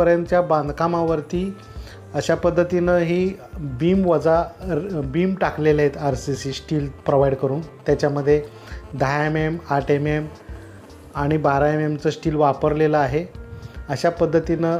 पर्यंतच्या बांधकामावरती अशा पद्धतीनं ही बीम वजा बीम टाकलेले आहेत R C C steel provide करून. त्याच्यामध्ये दहा एम एम आठ एम एम आणि बारा एम एमचं स्टील वापरलेलं आहे. अशा पद्धतीनं